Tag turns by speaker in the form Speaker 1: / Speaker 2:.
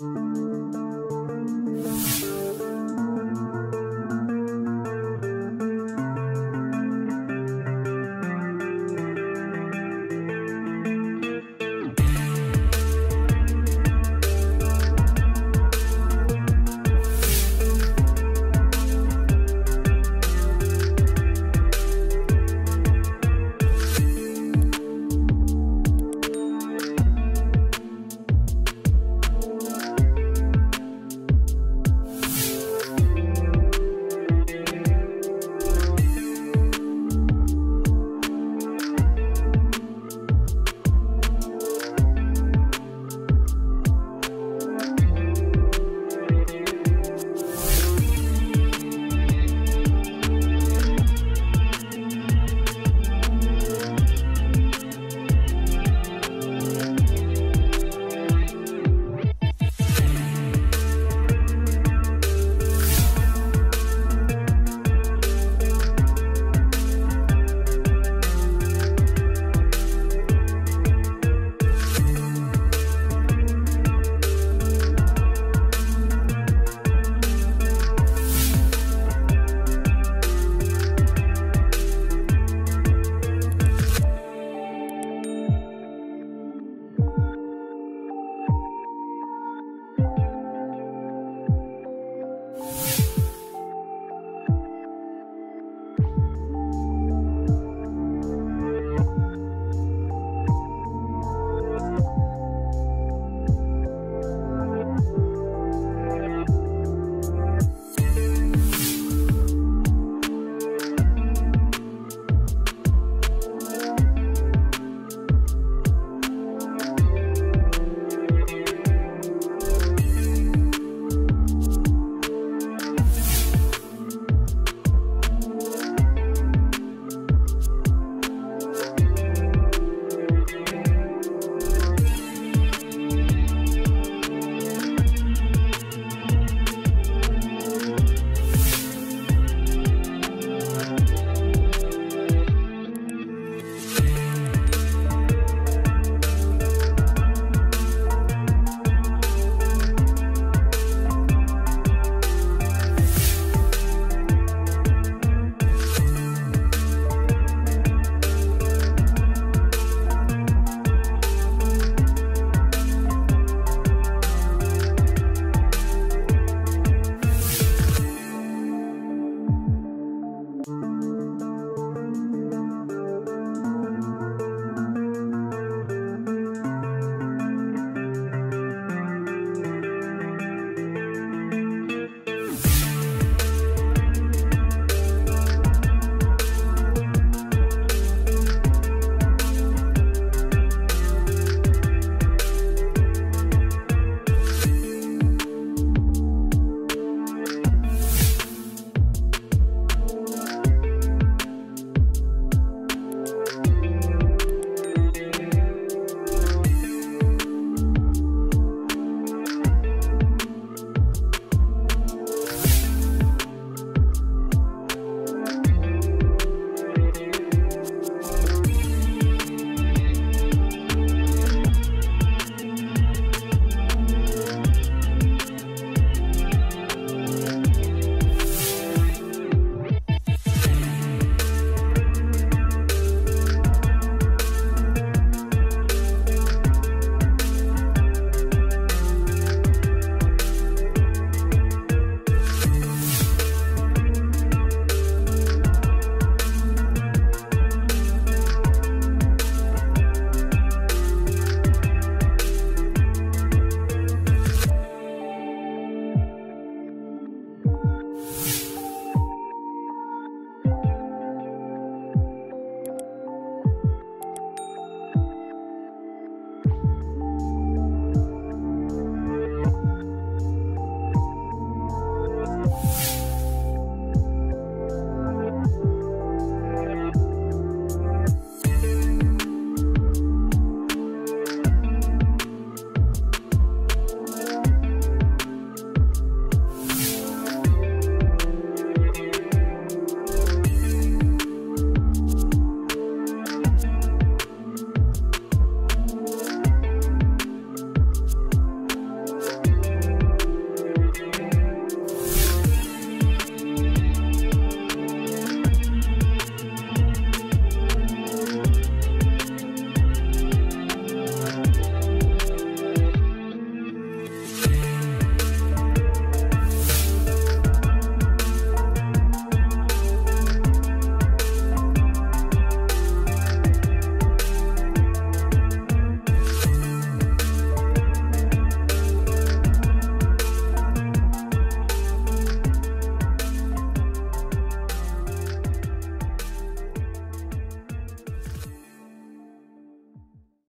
Speaker 1: Música